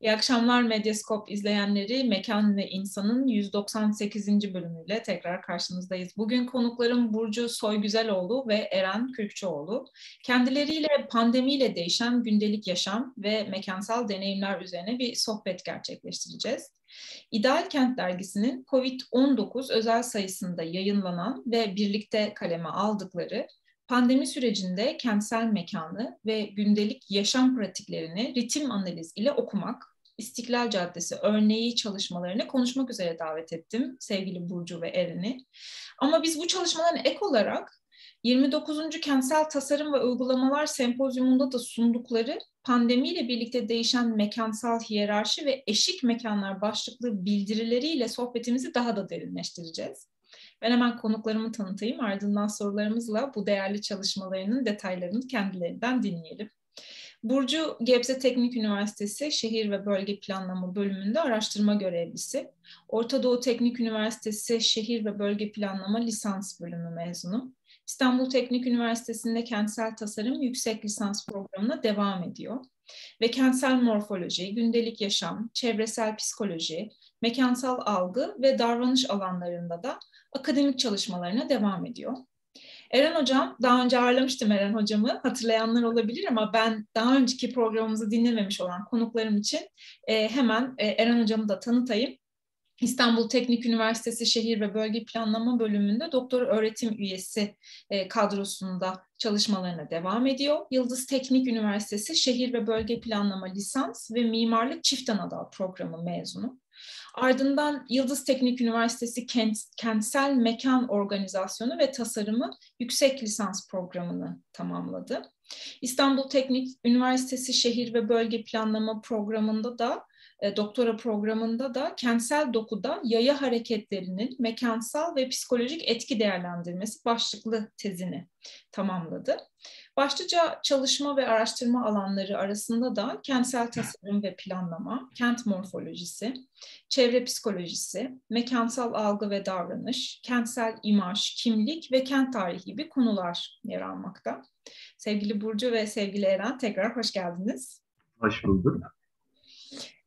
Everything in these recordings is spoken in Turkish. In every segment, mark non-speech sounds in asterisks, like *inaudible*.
İyi akşamlar Medyaskop izleyenleri. Mekan ve İnsan'ın 198. bölümüyle tekrar karşınızdayız. Bugün konuklarım Burcu Soygüzeloğlu ve Eren Kürkçoğlu. Kendileriyle pandemiyle değişen gündelik yaşam ve mekansal deneyimler üzerine bir sohbet gerçekleştireceğiz. İdeal Kent dergisinin COVID-19 özel sayısında yayınlanan ve birlikte kaleme aldıkları pandemi sürecinde kentsel mekanı ve gündelik yaşam pratiklerini ritim analiz ile okumak, İstiklal Caddesi örneği çalışmalarını konuşmak üzere davet ettim sevgili Burcu ve Eren'i. Ama biz bu çalışmaların ek olarak 29. Kentsel Tasarım ve Uygulamalar Sempozyumunda da sundukları pandemiyle birlikte değişen mekansal hiyerarşi ve eşik mekanlar başlıklı bildirileriyle sohbetimizi daha da derinleştireceğiz. Ben hemen konuklarımı tanıtayım. Ardından sorularımızla bu değerli çalışmalarının detaylarını kendilerinden dinleyelim. Burcu Gebze Teknik Üniversitesi Şehir ve Bölge Planlama bölümünde araştırma görevlisi. Orta Doğu Teknik Üniversitesi Şehir ve Bölge Planlama lisans bölümü mezunu. İstanbul Teknik Üniversitesi'nde kentsel tasarım yüksek lisans programına devam ediyor. Ve kentsel morfoloji, gündelik yaşam, çevresel psikoloji, mekansal algı ve davranış alanlarında da akademik çalışmalarına devam ediyor. Eren Hocam, daha önce ağırlamıştım Eren Hocamı, hatırlayanlar olabilir ama ben daha önceki programımızı dinlememiş olan konuklarım için e, hemen e, Eren Hocamı da tanıtayım. İstanbul Teknik Üniversitesi Şehir ve Bölge Planlama bölümünde doktor öğretim üyesi e, kadrosunda çalışmalarına devam ediyor. Yıldız Teknik Üniversitesi Şehir ve Bölge Planlama lisans ve mimarlık çift anadal programı mezunu. Ardından Yıldız Teknik Üniversitesi Kent, Kentsel Mekan Organizasyonu ve Tasarımı yüksek lisans programını tamamladı. İstanbul Teknik Üniversitesi Şehir ve Bölge Planlama programında da e, doktora programında da kentsel dokuda yaya hareketlerinin mekansal ve psikolojik etki değerlendirmesi başlıklı tezini tamamladı. Başlıca çalışma ve araştırma alanları arasında da kentsel tasarım ve planlama, kent morfolojisi, çevre psikolojisi, mekansal algı ve davranış, kentsel imaj, kimlik ve kent tarihi gibi konular yer almakta. Sevgili Burcu ve sevgili Eren tekrar hoş geldiniz. Hoş bulduk.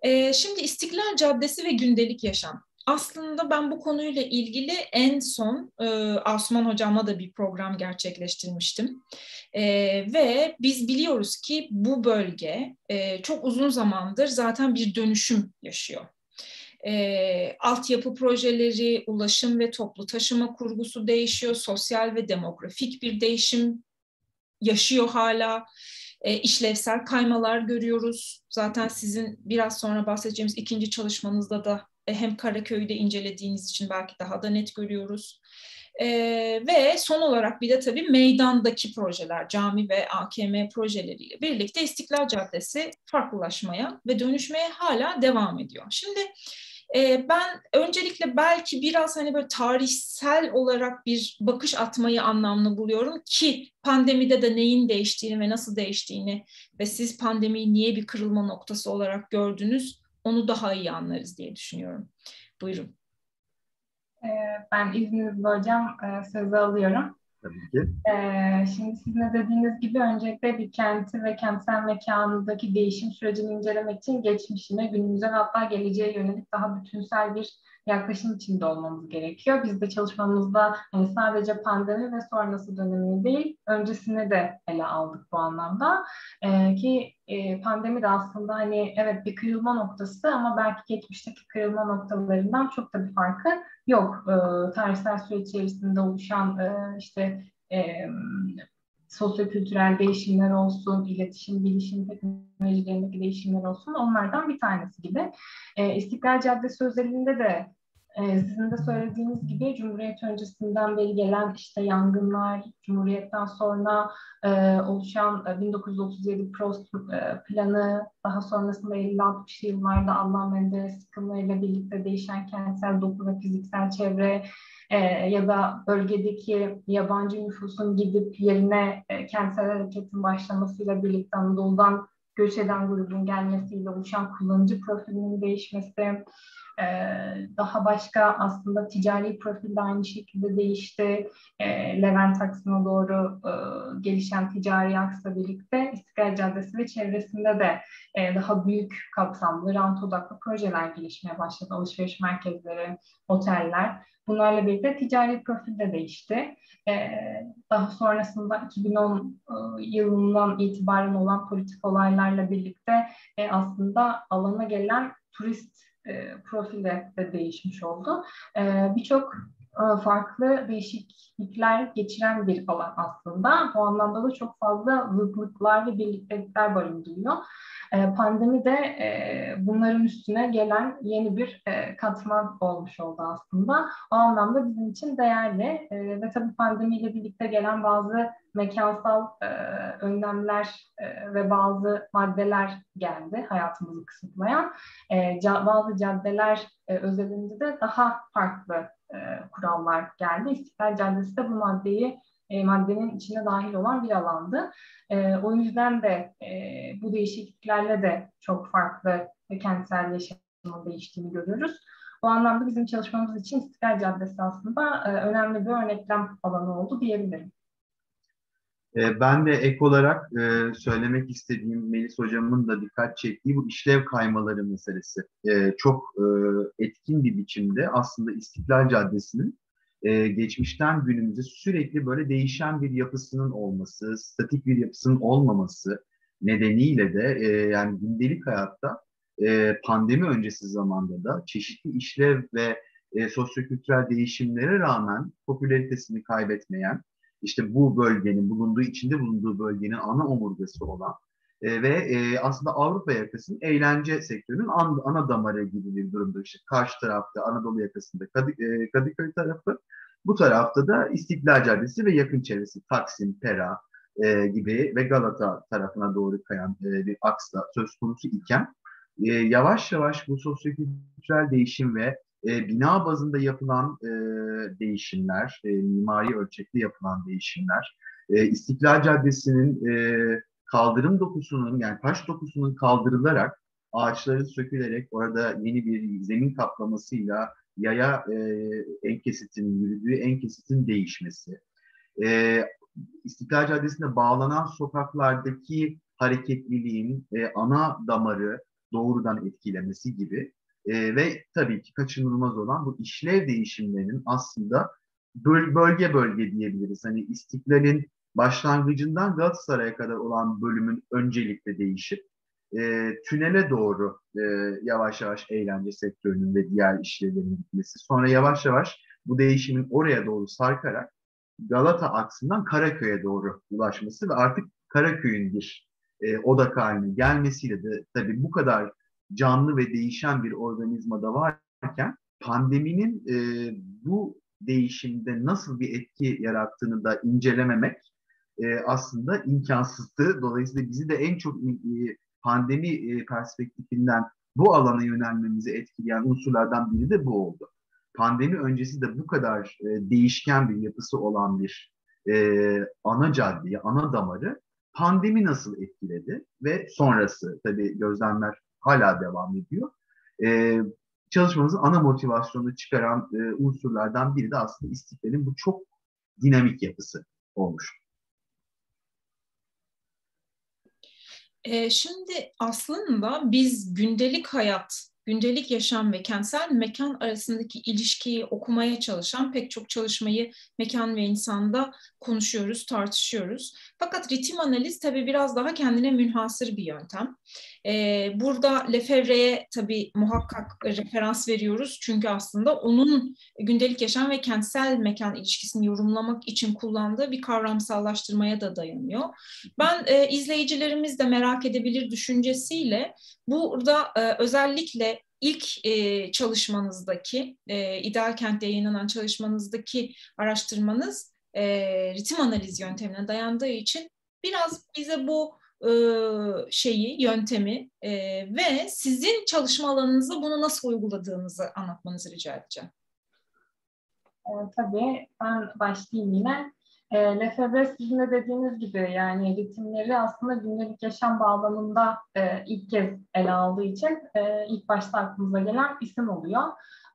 Ee, şimdi İstiklal Caddesi ve gündelik yaşam aslında ben bu konuyla ilgili en son e, Asuman Hocam'la da bir program gerçekleştirmiştim. E, ve biz biliyoruz ki bu bölge e, çok uzun zamandır zaten bir dönüşüm yaşıyor. E, altyapı projeleri, ulaşım ve toplu taşıma kurgusu değişiyor, sosyal ve demografik bir değişim yaşıyor hala e, işlevsel kaymalar görüyoruz. Zaten sizin biraz sonra bahsedeceğimiz ikinci çalışmanızda da hem Karaköy'de incelediğiniz için belki daha da net görüyoruz. E, ve son olarak bir de tabii meydandaki projeler, cami ve AKM projeleriyle birlikte İstiklal Caddesi farklılaşmaya ve dönüşmeye hala devam ediyor. Şimdi e, ben öncelikle belki biraz hani böyle tarihsel olarak bir bakış atmayı anlamlı buluyorum ki pandemide de neyin değiştiğini ve nasıl değiştiğini ve siz pandemiyi niye bir kırılma noktası olarak gördünüz onu daha iyi anlarız diye düşünüyorum. Buyurun. Ee, ben izninizle hocam e, sözü alıyorum. Tabii ki. Ee, şimdi sizin de dediğiniz gibi öncelikle bir kenti ve kentsel mekanındaki değişim sürecini incelemek için geçmişine, günümüzden hatta geleceğe yönelik daha bütünsel bir yaklaşım içinde olmamız gerekiyor. Biz de çalışmamızda hani sadece pandemi ve sonrası dönemini değil, öncesini de ele aldık bu anlamda. Ee, ki e, pandemi de aslında hani evet bir kırılma noktası ama belki geçmişteki kırılma noktalarından çok da bir farkı yok. Ee, tarihsel süreç içerisinde oluşan e, işte e, sosyokültürel değişimler olsun, iletişim, bilişim teknolojilerindeki değişimler olsun onlardan bir tanesi gibi. E, İstiklal Caddesi özelinde de sizin de söylediğiniz gibi Cumhuriyet öncesinden beri gelen işte yangınlar, Cumhuriyet'ten sonra e, oluşan e, 1937 Prost e, planı, daha sonrasında 50-60 yıllarda Allah Menderes sıkımlarıyla birlikte değişen kentsel doku ve fiziksel çevre, e, ya da bölgedeki yabancı nüfusun gidip yerine e, kentsel hareketin başlamasıyla birlikte Anadolu'dan göç eden grubun gelmesiyle oluşan kullanıcı profilinin değişmesi, e, daha başka aslında ticari profil de aynı şekilde değişti. E, Levent aksına doğru e, gelişen ticari aksla birlikte İstiklal Caddesi ve çevresinde de e, daha büyük kapsamlı rant odaklı projeler gelişmeye başladı. Alışveriş merkezleri, oteller. Bunlarla birlikte ticari profil de değişti. Ee, daha sonrasında 2010 e, yılından itibaren olan politik olaylarla birlikte e, aslında alana gelen turist e, profili de değişmiş oldu. Birçok farklı değişiklikler geçiren bir alan aslında. Bu anlamda da çok fazla zıtlıklar ve birliktelikler barındırıyor. E, pandemi de e, bunların üstüne gelen yeni bir e, katman olmuş oldu aslında. O anlamda bizim için değerli ve tabii pandemiyle birlikte gelen bazı mekansal önlemler ve bazı maddeler geldi hayatımızı kısıtlayan. bazı caddeler özelinde de daha farklı kurallar geldi. İstiklal Caddesi de bu maddeyi e, maddenin içine dahil olan bir alandı. E, o yüzden de e, bu değişikliklerle de çok farklı kentsel yaşamın değiştiğini görüyoruz. Bu anlamda bizim çalışmamız için İstiklal Caddesi aslında e, önemli bir örneklem alanı oldu diyebilirim. E, ben de ek olarak e, söylemek istediğim Melis Hocam'ın da dikkat çektiği bu işlev kaymaları meselesi. E, çok etkin bir biçimde aslında İstiklal Caddesi'nin e, geçmişten günümüze sürekli böyle değişen bir yapısının olması, statik bir yapısının olmaması nedeniyle de e, yani gündelik hayatta e, pandemi öncesi zamanda da çeşitli işlev ve e, sosyokültürel değişimlere rağmen popülaritesini kaybetmeyen, işte bu bölgenin, bulunduğu içinde bulunduğu bölgenin ana omurgası olan e, ve e, aslında Avrupa yakasının eğlence sektörünün an, ana damarı gibi bir durumda. İşte karşı tarafta Anadolu yakasında Kadı, e, Kadıköy tarafı, bu tarafta da İstiklal Caddesi ve yakın çevresi Taksim, Pera e, gibi ve Galata tarafına doğru kayan e, bir aksla söz konusu iken e, yavaş yavaş bu sosyokültürel değişim ve e, bina bazında yapılan e, değişimler, e, mimari ölçekli yapılan değişimler, e, İstiklal Caddesi'nin e, kaldırım dokusunun yani taş dokusunun kaldırılarak ağaçların sökülerek orada yeni bir zemin kaplamasıyla yaya e, en kesitin yürüdüğü en kesitin değişmesi. E, İstiklal Caddesi'ne bağlanan sokaklardaki hareketliliğin e, ana damarı doğrudan etkilemesi gibi e, ve tabii ki kaçınılmaz olan bu işlev değişimlerinin aslında böl bölge bölge diyebiliriz. Hani İstiklal'in başlangıcından Galatasaray'a kadar olan bölümün öncelikle değişip e, tünele doğru e, yavaş yavaş eğlence sektörünün ve diğer işlevlerin gitmesi. Sonra yavaş yavaş bu değişimin oraya doğru sarkarak Galata aksından Karaköy'e doğru ulaşması ve artık Karaköy'ün bir e, odak haline gelmesiyle de tabii bu kadar canlı ve değişen bir organizmada varken pandeminin e, bu değişimde nasıl bir etki yarattığını da incelememek e, aslında imkansızdı. Dolayısıyla bizi de en çok e, pandemi e, perspektifinden bu alana yönelmemizi etkileyen unsurlardan biri de bu oldu. Pandemi öncesi de bu kadar e, değişken bir yapısı olan bir e, ana caddeyi, ana damarı pandemi nasıl etkiledi ve sonrası tabii gözlemler hala devam ediyor. E, çalışmamızın ana motivasyonu çıkaran e, unsurlardan biri de aslında istiklalin bu çok dinamik yapısı olmuş. E, şimdi aslında biz gündelik hayat gündelik yaşam ve kentsel mekan arasındaki ilişkiyi okumaya çalışan pek çok çalışmayı mekan ve insanda konuşuyoruz, tartışıyoruz. Fakat ritim analiz tabii biraz daha kendine münhasır bir yöntem. Ee, burada Lefebvre'ye tabii muhakkak referans veriyoruz. Çünkü aslında onun gündelik yaşam ve kentsel mekan ilişkisini yorumlamak için kullandığı bir kavramsallaştırmaya da dayanıyor. Ben e, izleyicilerimiz de merak edebilir düşüncesiyle burada e, özellikle ilk e, çalışmanızdaki, e, İdeal Kent'te yayınlanan çalışmanızdaki araştırmanız e, ritim analiz yöntemine dayandığı için biraz bize bu e, şeyi, yöntemi e, ve sizin çalışma alanınızda bunu nasıl uyguladığınızı anlatmanızı rica edeceğim. E, tabii ben başlayayım yine. E, Lefebvre sizin de dediğiniz gibi yani ritimleri aslında gündelik yaşam bağlamında e, ilk kez ele aldığı için e, ilk başta aklımıza gelen isim oluyor.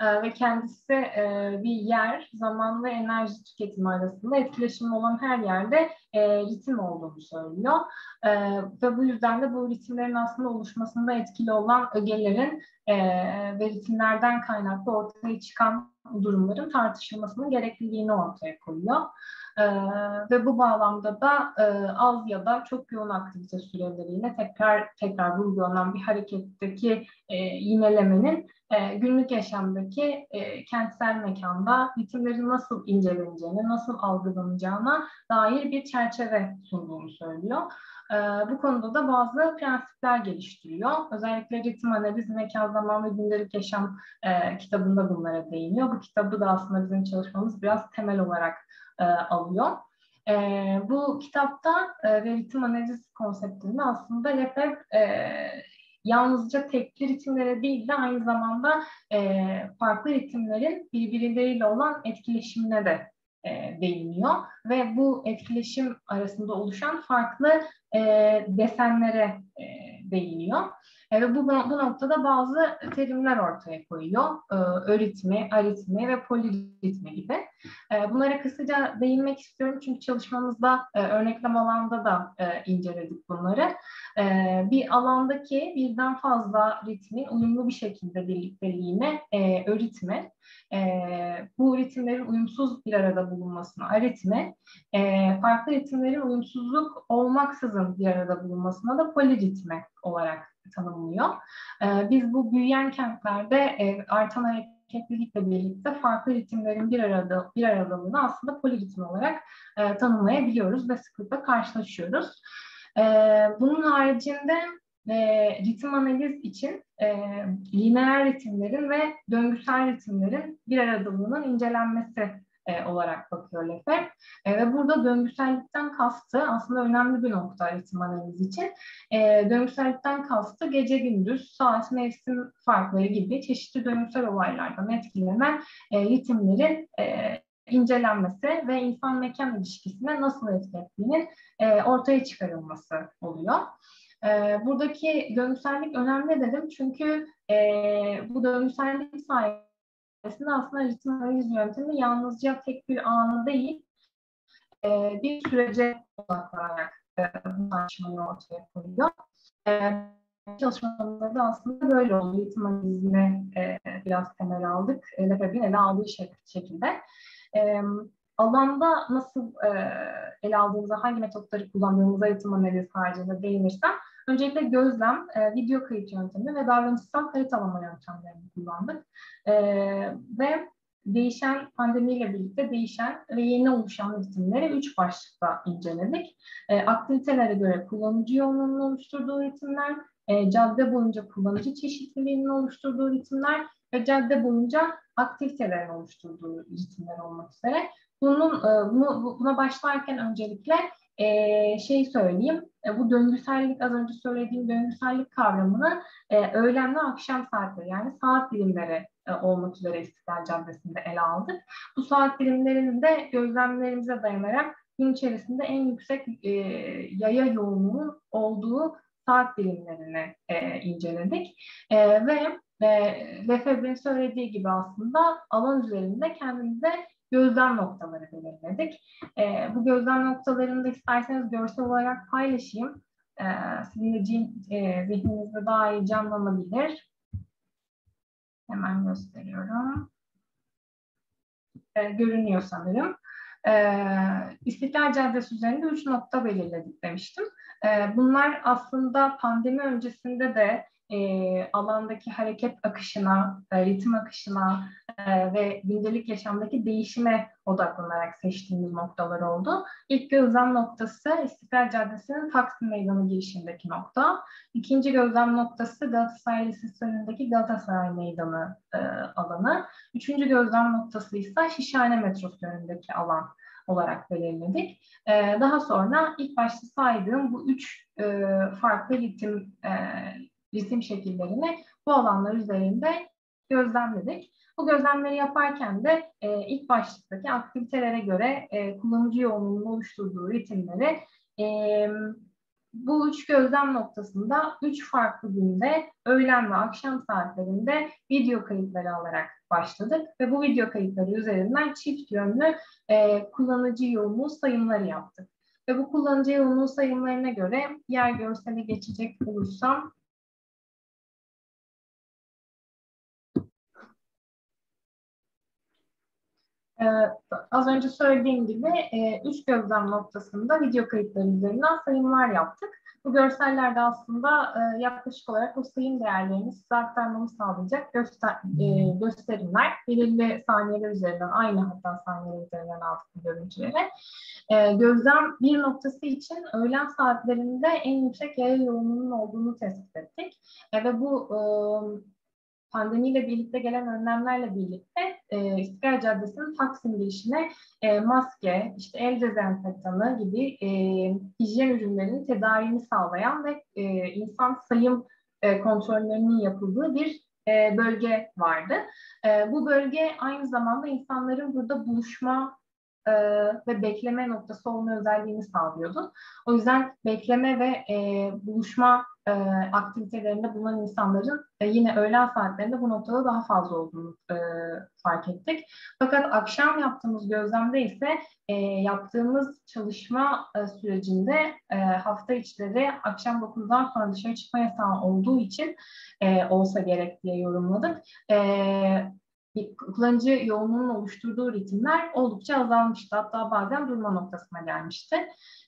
E, ve kendisi e, bir yer, zaman ve enerji tüketimi arasında etkileşimli olan her yerde e, ritim olduğunu söylüyor. E, ve bu yüzden de bu ritimlerin aslında oluşmasında etkili olan ögelerin e, ve ritimlerden kaynaklı ortaya çıkan durumların tartışılmasının gerekliliğini ortaya koyuyor. Ee, ve bu bağlamda da e, az ya da çok yoğun aktivite süreleriyle tekrar tekrar vurgulanan bir hareketteki e, yinelemenin e, günlük yaşamdaki e, kentsel mekanda ritimlerin nasıl inceleneceğini, nasıl algılanacağına dair bir çerçeve sunduğunu söylüyor. E, bu konuda da bazı prensipler geliştiriyor. Özellikle ritim analiz, mekan, zaman ve gündelik yaşam e, kitabında bunlara değiniyor. Bu kitabı da aslında bizim çalışmamız biraz temel olarak e, alıyor. E, bu kitapta e, ve analiz konseptinde aslında Lefebvre e, yalnızca tekli ritimlere değil de aynı zamanda e, farklı ritimlerin birbirleriyle olan etkileşimine de e, değiniyor ve bu etkileşim arasında oluşan farklı e, desenlere e, değiniyor. E, ve bu, bu noktada bazı terimler ortaya koyuyor. E, öritmi, aritmi ve poliritmi gibi. E, bunlara kısaca değinmek istiyorum çünkü çalışmamızda e, örneklem alanda da e, inceledik bunları. E, bir alandaki birden fazla ritmin uyumlu bir şekilde birlikteliğine e, öritmi, e, bu ritimlerin uyumsuz bir arada bulunmasına aritmi, e, farklı ritimlerin uyumsuzluk olmaksızın bir arada bulunmasına da poliritmi olarak tanımlıyor. E, biz bu büyüyen kentlerde e, artan hareketlilikle birlikte farklı ritimlerin bir arada bir aradalığını aslında poliritim olarak e, tanımlayabiliyoruz ve sıklıkla karşılaşıyoruz. E, bunun haricinde e, ritim analiz için e, lineer ritimlerin ve döngüsel ritimlerin bir aradalığının incelenmesi e, olarak bakıyor Lefebvre. E, ve burada döngüsellikten kastı aslında önemli bir nokta ritim analiz için. E, döngüsellikten kastı gece gündüz, saat, mevsim farkları gibi çeşitli döngüsel olaylardan etkilenen e, ritimlerin e, incelenmesi ve insan mekan ilişkisine nasıl etki e, ortaya çıkarılması oluyor. E, buradaki döngüsellik önemli dedim çünkü e, bu döngüsellik sayesinde aslında ritim yöntemi yalnızca tek bir anı değil, e, bir sürece odaklanarak e, bu tartışmayı ortaya koyuyor. E, çalışmalarında da aslında böyle oldu. Ritim e, biraz temel aldık. E, Lefebvre'nin ele aldığı şekilde. E, alanda nasıl e, ele aldığımıza, hangi metotları kullandığımıza ritim analiz haricinde değinirsem, öncelikle gözlem, e, video kayıt yöntemi ve davranışsal haritalama yöntemlerini kullandık. E, ve değişen pandemiyle birlikte değişen ve yeni oluşan ritimleri üç başlıkta inceledik. E, aktivitelere göre kullanıcı yoğunluğunun oluşturduğu ritimler, e, cadde boyunca kullanıcı çeşitliliğinin oluşturduğu ritimler ve cadde boyunca aktivitelerin oluşturduğu ritimler olmak üzere. Bunun e, bunu, buna başlarken öncelikle e, şey söyleyeyim. E, bu döngüsellik az önce söylediğim döngüsellik kavramını e, öğlen ve akşam saatleri yani saat dilimleri olmak üzere İstiklal Caddesi'nde ele aldık. Bu saat dilimlerinin de gözlemlerimize dayanarak gün içerisinde en yüksek yaya yoğunluğunun olduğu saat dilimlerini e, inceledik. Ve e, Lefebvre'nin söylediği gibi aslında alan üzerinde kendimize gözlem noktaları belirledik. E, bu gözlem noktalarını da isterseniz görsel olarak paylaşayım. E, sizin de e, zihninizde daha iyi canlanabilir. Hemen gösteriyorum. E, görünüyor sanırım. E, İstiklal Caddesi üzerinde üç nokta belirledik demiştim. E, bunlar aslında pandemi öncesinde de e, alandaki hareket akışına, e, ritim akışına e, ve gündelik yaşamdaki değişime odaklanarak seçtiğimiz noktalar oldu. İlk gözlem noktası İstiklal Caddesi'nin Taksim Meydanı girişindeki nokta. İkinci gözlem noktası Galatasaray Lisesi önündeki Galatasaray Meydanı e, alanı. Üçüncü gözlem noktası ise Şişhane metrosu önündeki alan olarak belirledik. E, daha sonra ilk başta saydığım bu üç e, farklı ritim e, resim şekillerini bu alanlar üzerinde gözlemledik. Bu gözlemleri yaparken de e, ilk başlıktaki aktivitelere göre e, kullanıcı yoğunluğunun oluşturduğu ritimleri e, bu üç gözlem noktasında üç farklı günde öğlen ve akşam saatlerinde video kayıtları alarak başladık ve bu video kayıtları üzerinden çift yönlü e, kullanıcı yoğunluğu sayımları yaptık. Ve bu kullanıcı yoğunluğu sayımlarına göre yer görseli geçecek olursam Ee, az önce söylediğim gibi e, üç gözlem noktasında video kayıtları üzerinden sayımlar yaptık. Bu görsellerde aslında e, yaklaşık olarak o sayım değerlerini size aktarmamı sağlayacak göster, e, gösterimler. Belirli saniyeler üzerinden, aynı hatta saniyeler üzerinden aldık bu görüntüleri. E, gözlem bir noktası için öğlen saatlerinde en yüksek yaya yoğunluğunun olduğunu tespit ettik. E, ve bu e, pandemiyle birlikte gelen önlemlerle birlikte e, İstiklal Caddesi'nin Taksim girişine e, maske, işte el dezenfektanı gibi e, hijyen ürünlerinin tedariğini sağlayan ve e, insan sayım e, kontrollerinin yapıldığı bir e, bölge vardı. E, bu bölge aynı zamanda insanların burada buluşma e, ve bekleme noktası olma özelliğini sağlıyordu. O yüzden bekleme ve e, buluşma e, aktivitelerinde bulunan insanların e, yine öğlen saatlerinde bu noktada daha fazla olduğunu e, fark ettik. Fakat akşam yaptığımız gözlemde ise e, yaptığımız çalışma e, sürecinde e, hafta içleri akşam 9'dan sonra dışarı çıkma yasağı olduğu için e, olsa gerek diye yorumladık. E, kullanıcı yoğunluğunun oluşturduğu ritimler oldukça azalmıştı. Hatta bazen durma noktasına gelmişti.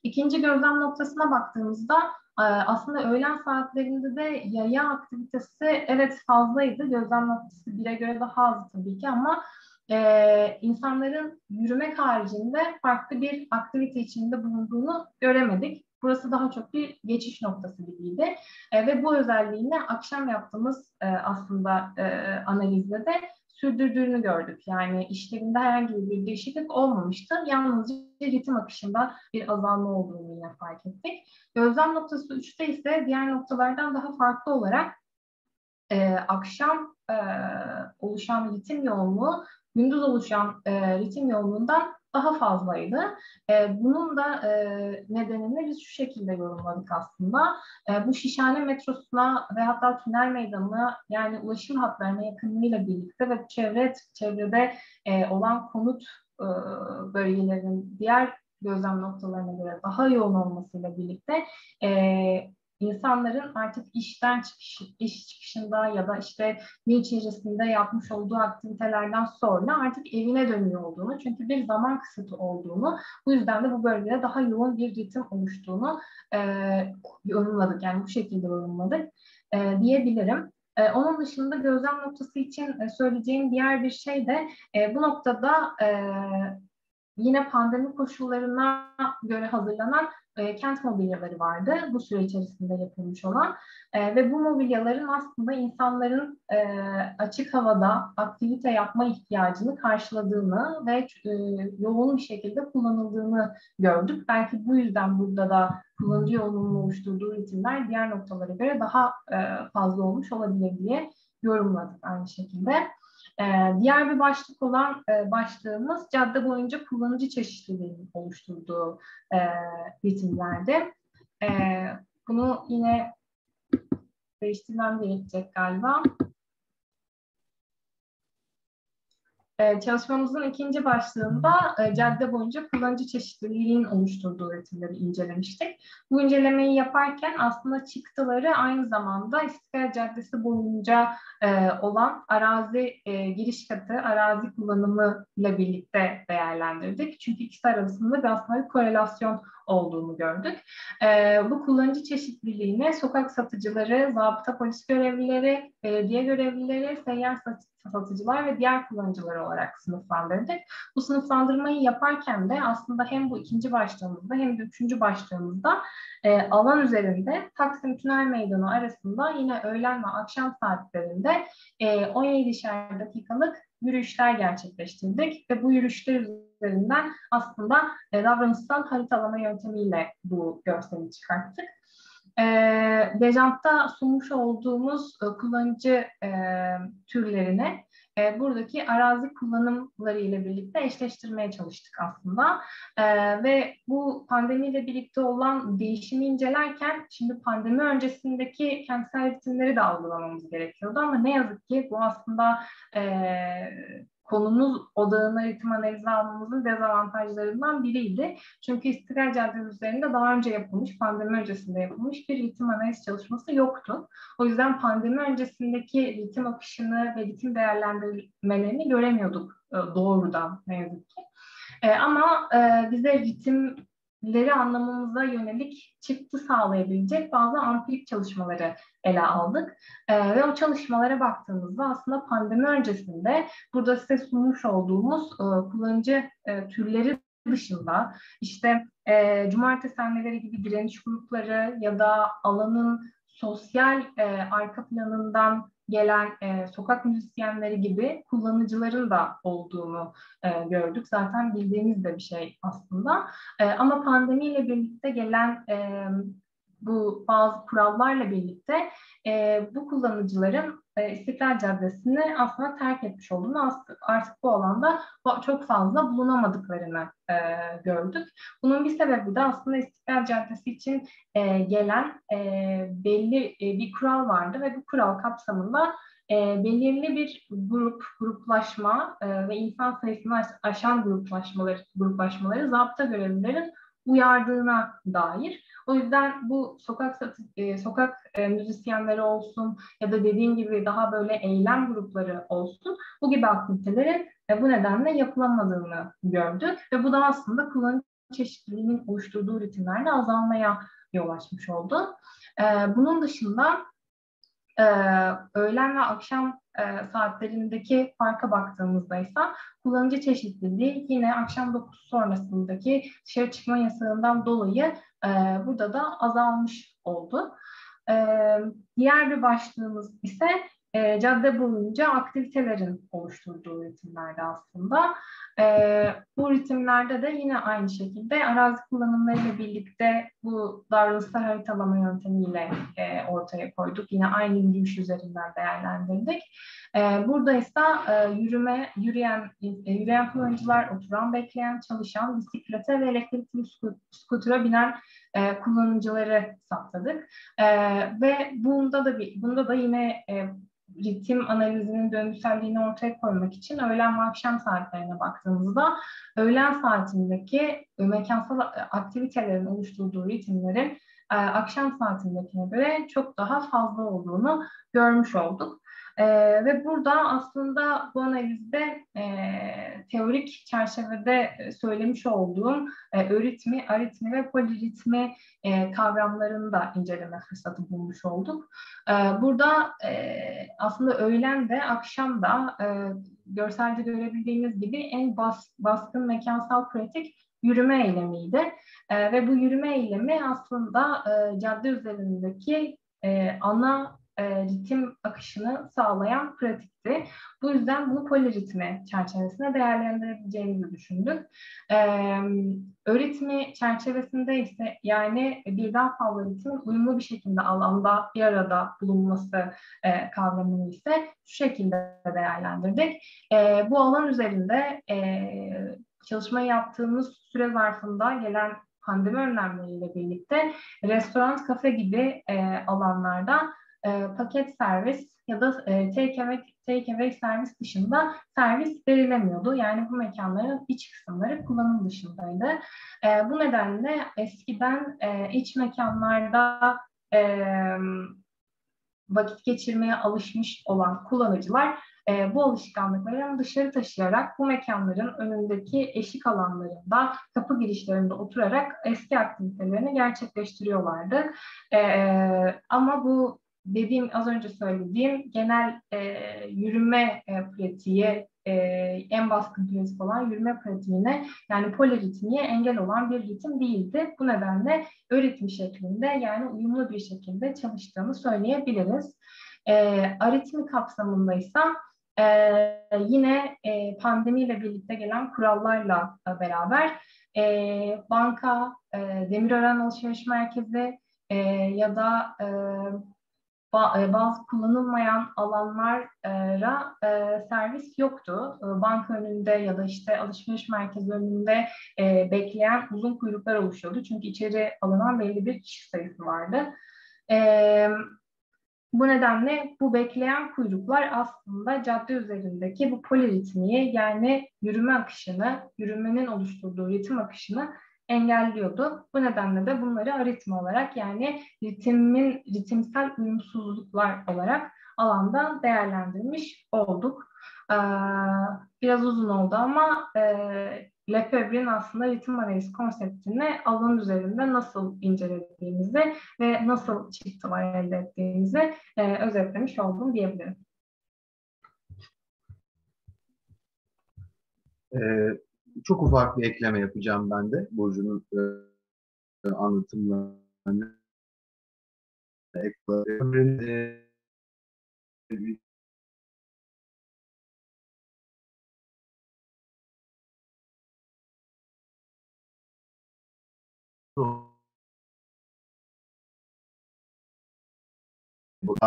İkinci gözlem noktasına baktığımızda e, aslında öğlen saatlerinde de yaya aktivitesi evet fazlaydı. Gözlem noktası bire göre daha az tabii ki ama e, insanların yürümek haricinde farklı bir aktivite içinde bulunduğunu göremedik. Burası daha çok bir geçiş noktası gibiydi. E, ve bu özelliğini akşam yaptığımız e, aslında e, analizde de sürdürdüğünü gördük. Yani işlerinde herhangi bir değişiklik olmamıştı. Yalnızca ritim akışında bir azalma olduğunu yine fark ettik. Gözlem noktası 3'te ise diğer noktalardan daha farklı olarak e, akşam e, oluşan ritim yoğunluğu gündüz oluşan e, ritim yoğunluğundan daha fazlaydı. E, bunun da e, nedenini biz şu şekilde yorumladık aslında. E, bu Şişhane metrosuna ve hatta tünel meydanına yani ulaşım hatlarına yakınlığıyla birlikte ve çevre çevrede e, olan konut e, bölgelerinin diğer gözlem noktalarına göre daha yoğun olmasıyla birlikte e, insanların artık işten çıkış, iş çıkışında ya da işte gün içerisinde yapmış olduğu aktivitelerden sonra artık evine dönüyor olduğunu çünkü bir zaman kısıtı olduğunu bu yüzden de bu bölgede daha yoğun bir ritim oluştuğunu e, yorumladık. Yani bu şekilde yorumladık e, diyebilirim. E, onun dışında gözlem noktası için e, söyleyeceğim diğer bir şey de e, bu noktada e, yine pandemi koşullarına göre hazırlanan e, kent mobilyaları vardı bu süre içerisinde yapılmış olan e, ve bu mobilyaların aslında insanların e, açık havada aktivite yapma ihtiyacını karşıladığını ve e, yoğun bir şekilde kullanıldığını gördük. Belki bu yüzden burada da kullanıcı yoğunluğunun oluşturduğu ritimler diğer noktalara göre daha e, fazla olmuş olabilir diye yorumladık aynı şekilde. Ee, diğer bir başlık olan e, başlığımız cadde boyunca kullanıcı çeşitliliğinin oluşturduğu e, ritimlerde. E, bunu yine değiştirmem gerekecek galiba. Ee, çalışmamızın ikinci başlığında e, cadde boyunca kullanıcı çeşitliliğinin oluşturduğu üretimleri incelemiştik. Bu incelemeyi yaparken aslında çıktıları aynı zamanda İstiklal Caddesi boyunca e, olan arazi e, giriş katı, arazi kullanımı ile birlikte değerlendirdik. Çünkü ikisi arasında bir aslında bir korelasyon olduğunu gördük. bu kullanıcı çeşitliliğine sokak satıcıları, zabıta polis görevlileri, belediye görevlileri, seyyar satıcılar ve diğer kullanıcılar olarak sınıflandırdık. Bu sınıflandırmayı yaparken de aslında hem bu ikinci başlığımızda hem de üçüncü başlığımızda e, alan üzerinde Taksim Tünel Meydanı arasında yine öğlen ve akşam saatlerinde e, 17'şer dakikalık yürüyüşler gerçekleştirdik ve bu yürüyüşler üzerinden aslında e, davranışsal haritalama yöntemiyle bu görseli çıkarttık. E, Dejant'ta sunmuş olduğumuz e, kullanıcı e, türlerine e, buradaki arazi kullanımları ile birlikte eşleştirmeye çalıştık aslında. E, ve bu pandemiyle birlikte olan değişimi incelerken şimdi pandemi öncesindeki kentsel ritimleri de algılamamız gerekiyordu ama ne yazık ki bu aslında e, konumuz odağına ritim analizi almamızın dezavantajlarından biriydi. Çünkü İstiklal Caddesi üzerinde daha önce yapılmış, pandemi öncesinde yapılmış bir ritim analiz çalışması yoktu. O yüzden pandemi öncesindeki ritim akışını ve ritim değerlendirmelerini göremiyorduk e, doğrudan ne yazık ki. E, ama e, bize ritim leri anlamamıza yönelik çıktı sağlayabilecek bazı ampirik çalışmaları ele aldık. E, ve o çalışmalara baktığımızda aslında pandemi öncesinde burada size sunmuş olduğumuz e, kullanıcı e, türleri dışında işte e, cumartesi anneleri gibi direniş grupları ya da alanın sosyal e, arka planından gelen e, sokak müzisyenleri gibi kullanıcıların da olduğunu e, gördük. Zaten bildiğimiz de bir şey aslında. E, ama pandemiyle birlikte gelen e, bu bazı kurallarla birlikte e, bu kullanıcıların e, İstiklal Caddesi'ni aslında terk etmiş olduğunu artık bu alanda çok fazla bulunamadıklarını e, gördük. Bunun bir sebebi de aslında İstiklal Caddesi için e, gelen e, belli e, bir kural vardı ve bu kural kapsamında e, belirli bir grup, gruplaşma e, ve insan sayısını aşan gruplaşmaları, gruplaşmaları zapta görevlilerin uyardığına dair. O yüzden bu sokak e, sokak e, müzisyenleri olsun ya da dediğim gibi daha böyle eylem grupları olsun bu gibi aktivitelerin e, bu nedenle yapılamadığını gördük ve bu da aslında kullanıcı çeşitliliğinin oluşturduğu ritimlerde azalmaya yol açmış oldu. Bunun dışında öğlen ve akşam e, saatlerindeki farka baktığımızda ise kullanıcı çeşitliliği yine akşam 9 sonrasındaki dışarı çıkma yasağından dolayı e, burada da azalmış oldu. E, diğer bir başlığımız ise e, cadde boyunca aktivitelerin oluşturduğu ritimlerde aslında. E, bu ritimlerde de yine aynı şekilde arazi kullanımlarıyla birlikte bu davranışsal haritalama yöntemiyle e, ortaya koyduk. Yine aynı yürüyüş üzerinden değerlendirdik. E, burada ise e, yürüme, yürüyen, e, yürüyen kullanıcılar, oturan, bekleyen, çalışan, bisiklete ve elektrikli skutura binen e, kullanıcıları saptadık. E, ve bunda da bir, bunda da yine e, ritim analizinin döngüselliğini ortaya koymak için öğlen ve akşam saatlerine baktığımızda öğlen saatindeki mekansal aktivitelerin oluşturduğu ritimlerin e, akşam saatindekine göre çok daha fazla olduğunu görmüş olduk. E, ve burada aslında bu analizde e, teorik çerçevede söylemiş olduğum e, öritmi, aritmi ve poliritmi e, kavramlarını da inceleme fırsatı bulmuş olduk. E, burada e, aslında öğlen de akşam da e, görselde görebildiğiniz gibi en bas, baskın mekansal pratik yürüme eylemiydi. E, ve bu yürüme eylemi aslında e, cadde üzerindeki e, ana e, ritim akışını sağlayan pratikti. Bu yüzden bunu poliritmi çerçevesinde değerlendirebileceğimizi düşündük. E, öğretimi çerçevesinde ise yani birden fazla ritmin uyumlu bir şekilde alanda bir arada bulunması e, kavramını ise şu şekilde değerlendirdik. E, bu alan üzerinde e, çalışma yaptığımız süre zarfında gelen pandemi önlemleriyle birlikte restoran, kafe gibi e, alanlarda e, paket servis ya da e, take, away, take away servis dışında servis verilemiyordu. Yani bu mekanların iç kısımları kullanım dışındaydı. E, bu nedenle eskiden e, iç mekanlarda e, vakit geçirmeye alışmış olan kullanıcılar e, bu alışkanlıklarını dışarı taşıyarak bu mekanların önündeki eşik alanlarında, kapı girişlerinde oturarak eski aktivitelerini gerçekleştiriyorlardı. E, ama bu dediğim az önce söylediğim genel e, yürüme e, pratiği e, en baskın pratik olan yürüme pratiğine yani poliritmiye engel olan bir ritim değildi. Bu nedenle öğretim şeklinde yani uyumlu bir şekilde çalıştığını söyleyebiliriz. E, aritmi kapsamında ise e, yine e, pandemiyle birlikte gelen kurallarla beraber e, banka, e, Demirören Alışveriş Merkezi e, ya da e, e, bazı kullanılmayan alanlara e, servis yoktu. E, banka önünde ya da işte alışveriş merkezi önünde bekleyen uzun kuyruklar oluşuyordu. Çünkü içeri alınan belli bir kişi sayısı vardı. Bu nedenle bu bekleyen kuyruklar aslında cadde üzerindeki bu poliritmiyi yani yürüme akışını, yürümenin oluşturduğu ritim akışını engelliyordu. Bu nedenle de bunları aritmi olarak yani ritmin ritimsel uyumsuzluklar olarak alanda değerlendirmiş olduk. Ee, biraz uzun oldu ama e, Lefebvre'nin aslında ritim analiz konseptini alan üzerinde nasıl incelediğimizi ve nasıl çıktılar elde ettiğimizi e, özetlemiş oldum diyebilirim. Ee, çok ufak bir ekleme yapacağım ben de Burcu'nun e. E,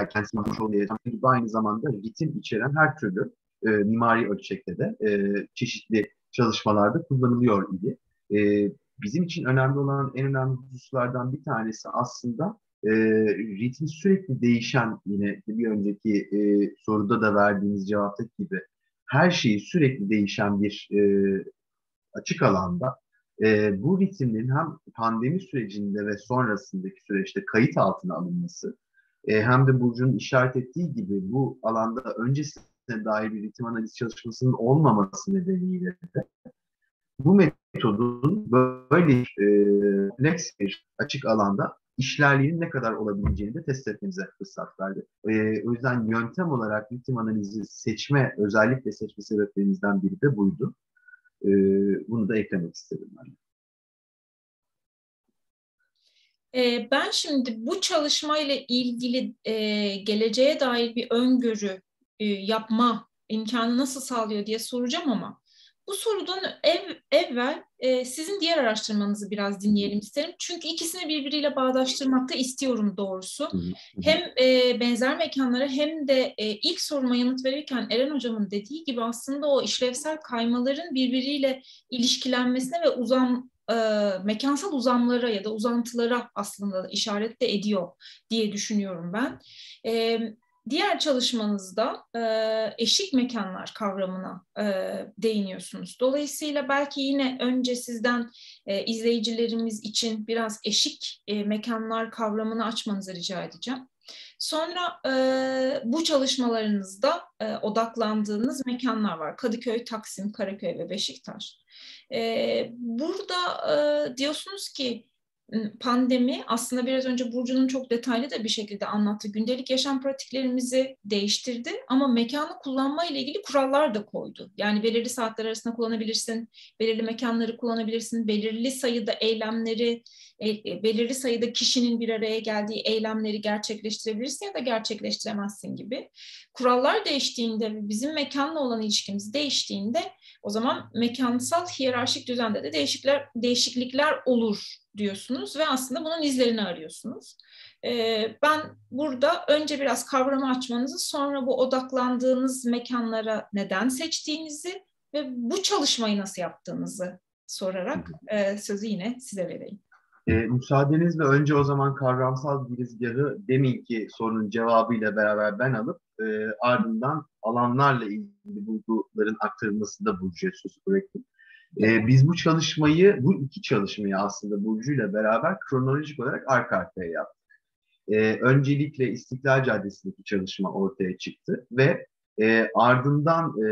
kendisini almış olduğu gibi aynı zamanda ritim içeren her türlü e, mimari ölçekte de e, çeşitli çalışmalarda kullanılıyor idi. E, bizim için önemli olan en önemli hususlardan bir tanesi aslında e, ritmi sürekli değişen yine bir önceki e, soruda da verdiğimiz cevaptaki gibi her şeyi sürekli değişen bir e, açık alanda e, bu ritmin hem pandemi sürecinde ve sonrasındaki süreçte kayıt altına alınması e, hem de Burcu'nun işaret ettiği gibi bu alanda öncesinde dair bir ritim analiz çalışmasının olmaması nedeniyle de bu metodun böyle e, kompleks bir açık alanda işlerliğinin ne kadar olabileceğini de test etmemize fırsat verdi. E, o yüzden yöntem olarak ritim analizi seçme, özellikle seçme sebeplerimizden biri de buydu. E, bunu da eklemek istedim ben. E, ben şimdi bu çalışmayla ilgili e, geleceğe dair bir öngörü e, yapma imkanı nasıl sağlıyor diye soracağım ama bu sorudan ev, evvel e, sizin diğer araştırmanızı biraz dinleyelim isterim. Çünkü ikisini birbiriyle bağdaştırmakta istiyorum doğrusu. Hem e, benzer mekanlara hem de e, ilk soruma yanıt verirken Eren Hocam'ın dediği gibi aslında o işlevsel kaymaların birbiriyle ilişkilenmesine ve uzam e, mekansal uzamlara ya da uzantılara aslında işaret de ediyor diye düşünüyorum ben. E, Diğer çalışmanızda e, eşik mekanlar kavramına e, değiniyorsunuz. Dolayısıyla belki yine önce sizden e, izleyicilerimiz için biraz eşik e, mekanlar kavramını açmanızı rica edeceğim. Sonra e, bu çalışmalarınızda e, odaklandığınız mekanlar var. Kadıköy, Taksim, Karaköy ve Beşiktaş. E, burada e, diyorsunuz ki pandemi aslında biraz önce Burcu'nun çok detaylı da bir şekilde anlattı. Gündelik yaşam pratiklerimizi değiştirdi ama mekanı kullanma ile ilgili kurallar da koydu. Yani belirli saatler arasında kullanabilirsin, belirli mekanları kullanabilirsin, belirli sayıda eylemleri, e, e, belirli sayıda kişinin bir araya geldiği eylemleri gerçekleştirebilirsin ya da gerçekleştiremezsin gibi. Kurallar değiştiğinde bizim mekanla olan ilişkimiz değiştiğinde o zaman mekansal hiyerarşik düzende de değişiklikler, değişiklikler olur diyorsunuz ve aslında bunun izlerini arıyorsunuz. Ee, ben burada önce biraz kavramı açmanızı, sonra bu odaklandığınız mekanlara neden seçtiğinizi ve bu çalışmayı nasıl yaptığınızı sorarak e, sözü yine size vereyim. E, müsaadenizle önce o zaman kavramsal girizgahı deminki sorunun cevabıyla beraber ben alıp e, ardından alanlarla ilgili bulguların aktarılması da Burcu'ya söz bırakayım. E, biz bu çalışmayı, bu iki çalışmayı aslında Burcu'yla beraber kronolojik olarak arka arkaya yaptık. E, öncelikle İstiklal Caddesi'ndeki çalışma ortaya çıktı ve e, ardından e,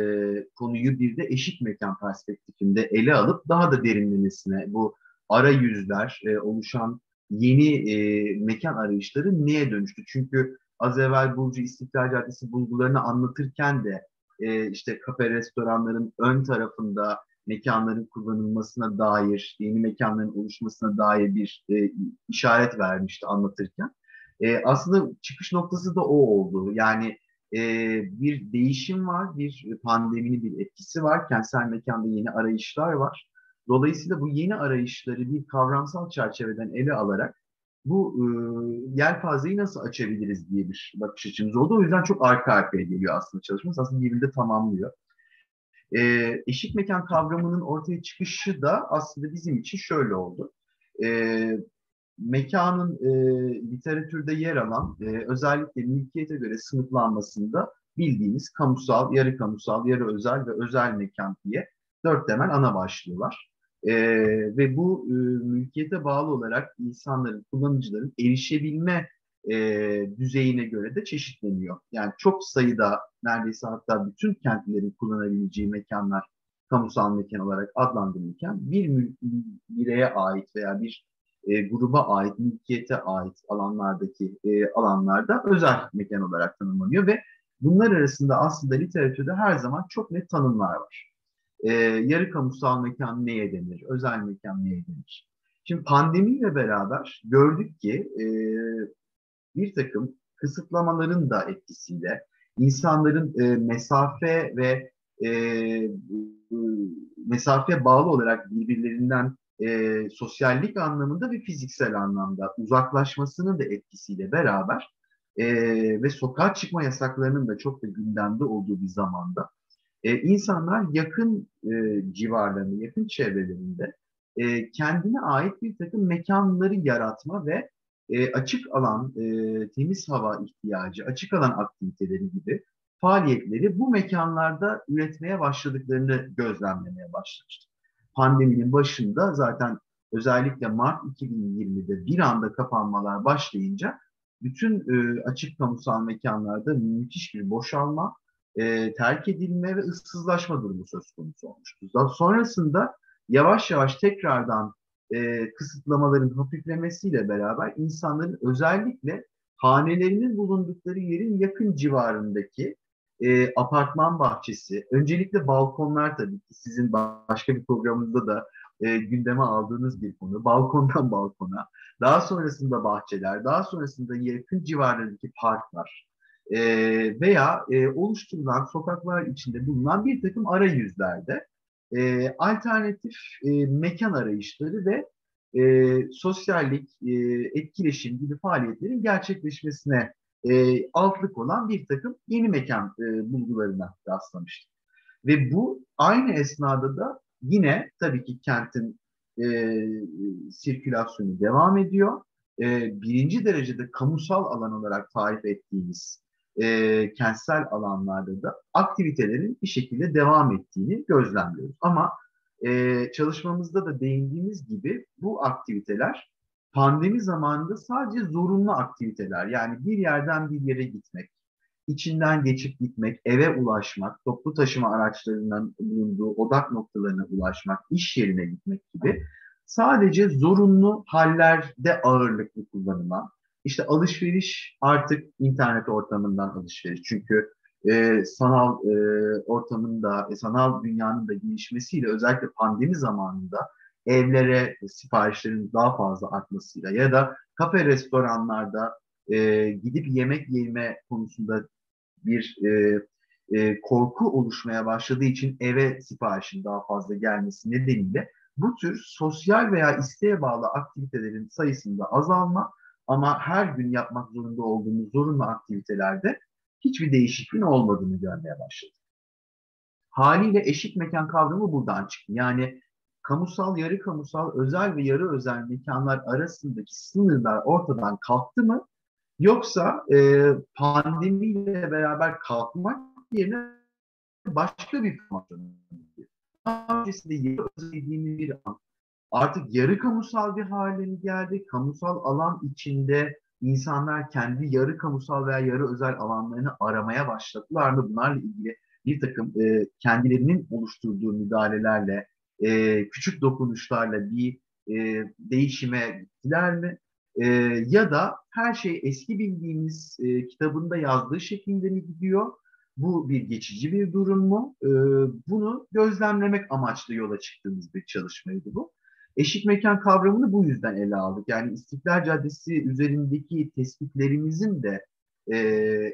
konuyu bir de eşit mekan perspektifinde ele alıp daha da derinlemesine bu arayüzler e, oluşan yeni e, mekan arayışları neye dönüştü? Çünkü az evvel Burcu İstiklal Caddesi bulgularını anlatırken de e, işte kafe restoranların ön tarafında mekanların kullanılmasına dair, yeni mekanların oluşmasına dair bir e, işaret vermişti anlatırken. E, aslında çıkış noktası da o oldu. Yani e, bir değişim var, bir pandeminin bir etkisi var, kentsel mekanda yeni arayışlar var. Dolayısıyla bu yeni arayışları bir kavramsal çerçeveden ele alarak bu e, yelpazeyi nasıl açabiliriz diye bir bakış açımız oldu. O yüzden çok arka arkaya geliyor aslında çalışmamız. Aslında birbirinde tamamlıyor. E, eşit mekan kavramının ortaya çıkışı da aslında bizim için şöyle oldu. E, mekanın e, literatürde yer alan e, özellikle mülkiyete göre sınıflanmasında bildiğimiz kamusal, yarı kamusal, yarı özel ve özel mekan diye dört temel ana başlığı var. E, ve bu e, mülkiyete bağlı olarak insanların, kullanıcıların erişebilme e, düzeyine göre de çeşitleniyor. Yani çok sayıda neredeyse hatta bütün kentlerin kullanabileceği mekanlar kamusal mekan olarak adlandırılırken bir bireye ait veya bir e, gruba ait, mülkiyete ait alanlardaki e, alanlarda özel mekan olarak tanımlanıyor ve bunlar arasında aslında literatürde her zaman çok net tanımlar var. E, yarı kamusal mekan neye denir, özel mekan neye denir? Şimdi pandemiyle beraber gördük ki e, bir takım kısıtlamaların da etkisiyle insanların e, mesafe ve e, mesafe bağlı olarak birbirlerinden e, sosyallik anlamında ve fiziksel anlamda uzaklaşmasının da etkisiyle beraber e, ve sokağa çıkma yasaklarının da çok da gündemde olduğu bir zamanda e, insanlar yakın e, civarlarında, yakın çevrelerinde e, kendine ait bir takım mekanları yaratma ve e, açık alan, e, temiz hava ihtiyacı, açık alan aktiviteleri gibi faaliyetleri bu mekanlarda üretmeye başladıklarını gözlemlemeye başlamıştık pandeminin başında zaten özellikle Mart 2020'de bir anda kapanmalar başlayınca bütün e, açık kamusal mekanlarda müthiş bir boşalma, e, terk edilme ve ıssızlaşma durumu söz konusu olmuştu. Daha sonrasında yavaş yavaş tekrardan e, kısıtlamaların hafiflemesiyle beraber insanların özellikle hanelerinin bulundukları yerin yakın civarındaki e, apartman bahçesi, öncelikle balkonlar tabii ki sizin başka bir programınızda da e, gündeme aldığınız bir konu. Balkondan balkona, daha sonrasında bahçeler, daha sonrasında yakın civarlarındaki parklar e, veya e, oluşturulan sokaklar içinde bulunan bir takım arayüzlerde e, alternatif e, mekan arayışları ve e, sosyallik, e, etkileşim gibi faaliyetlerin gerçekleşmesine e, altlık olan bir takım yeni mekan e, bulgularına rastlamıştık. Ve bu aynı esnada da yine tabii ki kentin e, sirkülasyonu devam ediyor. E, birinci derecede kamusal alan olarak tarif ettiğimiz e, kentsel alanlarda da aktivitelerin bir şekilde devam ettiğini gözlemliyoruz. Ama e, çalışmamızda da değindiğimiz gibi bu aktiviteler pandemi zamanında sadece zorunlu aktiviteler yani bir yerden bir yere gitmek, içinden geçip gitmek, eve ulaşmak, toplu taşıma araçlarından bulunduğu odak noktalarına ulaşmak, iş yerine gitmek gibi sadece zorunlu hallerde ağırlıklı kullanılan, işte alışveriş artık internet ortamından alışveriş. Çünkü e, sanal e, ortamında, e, sanal dünyanın da gelişmesiyle özellikle pandemi zamanında evlere siparişlerin daha fazla artmasıyla ya da kafe restoranlarda e, gidip yemek yeme konusunda bir e, e, korku oluşmaya başladığı için eve siparişin daha fazla gelmesi nedeniyle bu tür sosyal veya isteğe bağlı aktivitelerin sayısında azalma ama her gün yapmak zorunda olduğumuz zorunlu aktivitelerde hiçbir değişikliğin olmadığını görmeye başladık. Haliyle eşit mekan kavramı buradan çıktı. Yani kamusal, yarı kamusal, özel ve yarı özel mekanlar arasındaki sınırlar ortadan kalktı mı? Yoksa e, pandemiyle beraber kalkmak yerine başka bir. Daha öncesinde yarı özelliğini bir an artık yarı kamusal bir hale mi geldi? Kamusal alan içinde insanlar kendi yarı kamusal veya yarı özel alanlarını aramaya başladılar mı? Bunlarla ilgili bir takım e, kendilerinin oluşturduğu müdahalelerle e, küçük dokunuşlarla bir e, değişime gittiler mi? E, ya da her şey eski bildiğimiz e, kitabında yazdığı şeklinde mi gidiyor? Bu bir geçici bir durum mu? E, bunu gözlemlemek amaçlı yola çıktığımız bir çalışmaydı bu. Eşit mekan kavramını bu yüzden ele aldık. Yani İstiklal Caddesi üzerindeki tespitlerimizin de e,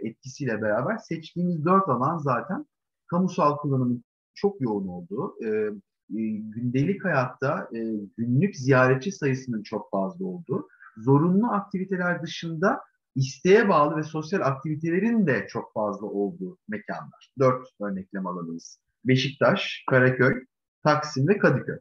etkisiyle beraber seçtiğimiz dört alan zaten kamusal kullanımın çok yoğun olduğu, e, e, gündelik hayatta e, günlük ziyaretçi sayısının çok fazla olduğu, zorunlu aktiviteler dışında isteğe bağlı ve sosyal aktivitelerin de çok fazla olduğu mekanlar. Dört örneklem alanımız. Beşiktaş, Karaköy, Taksim ve Kadıköy.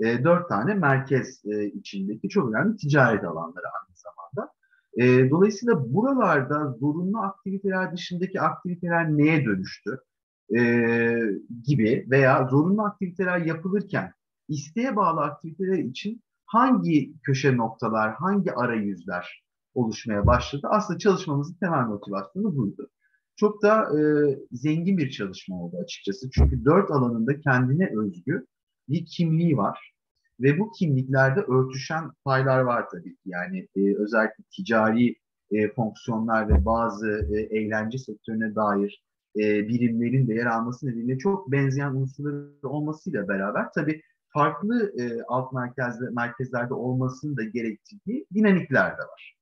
E, dört tane merkez e, içindeki çok önemli ticaret alanları aynı zamanda. E, dolayısıyla buralarda zorunlu aktiviteler dışındaki aktiviteler neye dönüştü? E, gibi veya zorunlu aktiviteler yapılırken isteğe bağlı aktiviteler için hangi köşe noktalar, hangi arayüzler oluşmaya başladı? Aslında çalışmamızın temel motivasyonu buydu. Çok da e, zengin bir çalışma oldu açıkçası. Çünkü dört alanında kendine özgü bir kimliği var. Ve bu kimliklerde örtüşen paylar var tabii ki. Yani e, özellikle ticari e, fonksiyonlar ve bazı e, eğlence sektörüne dair e, birimlerin de yer alması nedeniyle çok benzeyen unsurları olmasıyla beraber tabii farklı e, alt merkezde, merkezlerde olmasını da gerektirdiği dinamikler de var.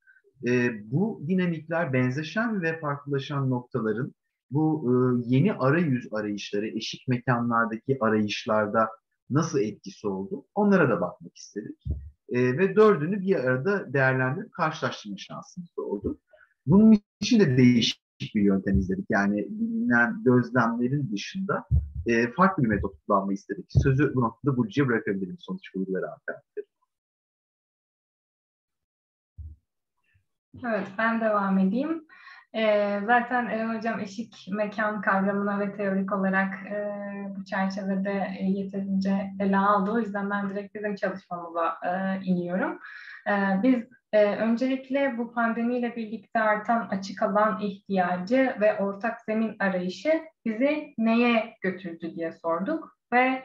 E, bu dinamikler benzeşen ve farklılaşan noktaların bu e, yeni arayüz arayışları, eşik mekanlardaki arayışlarda nasıl etkisi oldu? Onlara da bakmak istedik. E, ve dördünü bir arada değerlendirip karşılaştırma şansımız oldu. Bunun için de değişik bir yöntem izledik. Yani bilinen gözlemlerin dışında e, farklı bir metot kullanmayı istedik. Sözü bu noktada Burcu'ya bırakabilirim sonuç bulguları alternatifleri. Evet, ben devam edeyim. E, zaten Eren Hocam eşik mekan kavramına ve teorik olarak e, bu çerçevede e, yeterince ele aldı. O yüzden ben direkt bizim çalışmamıza e, iniyorum. E, biz e, öncelikle bu pandemiyle birlikte artan açık alan ihtiyacı ve ortak zemin arayışı bizi neye götürdü diye sorduk ve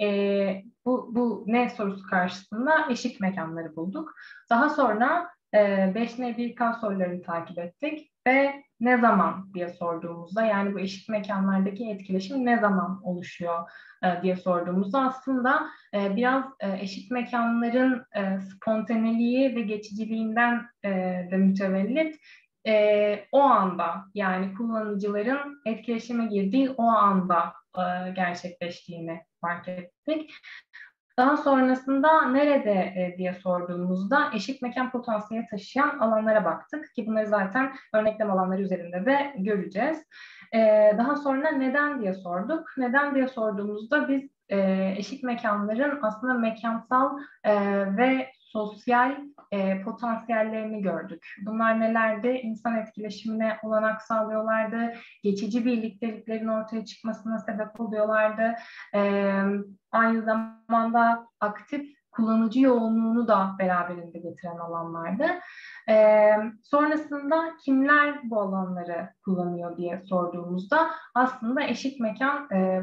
e, bu, bu ne sorusu karşısında eşik mekanları bulduk. Daha sonra 5N1K sorularını takip ettik ve ne zaman diye sorduğumuzda yani bu eşit mekanlardaki etkileşim ne zaman oluşuyor e, diye sorduğumuzda aslında e, biraz e, eşit mekanların e, spontaneliği ve geçiciliğinden de mütevellit o anda yani kullanıcıların etkileşime girdiği o anda gerçekleştiğini fark ettik. Daha sonrasında nerede e, diye sorduğumuzda eşit mekan potansiyeli taşıyan alanlara baktık ki bunları zaten örneklem alanları üzerinde de göreceğiz. E, daha sonra neden diye sorduk. Neden diye sorduğumuzda biz e, eşit mekanların aslında mekansal ve sosyal potansiyellerini gördük. Bunlar nelerdi? İnsan etkileşimine olanak sağlıyorlardı, geçici birlikteliklerin ortaya çıkmasına sebep oluyorlardı. E, aynı zamanda aktif kullanıcı yoğunluğunu da beraberinde getiren alanlardı. E, sonrasında kimler bu alanları kullanıyor diye sorduğumuzda aslında eşit mekan e,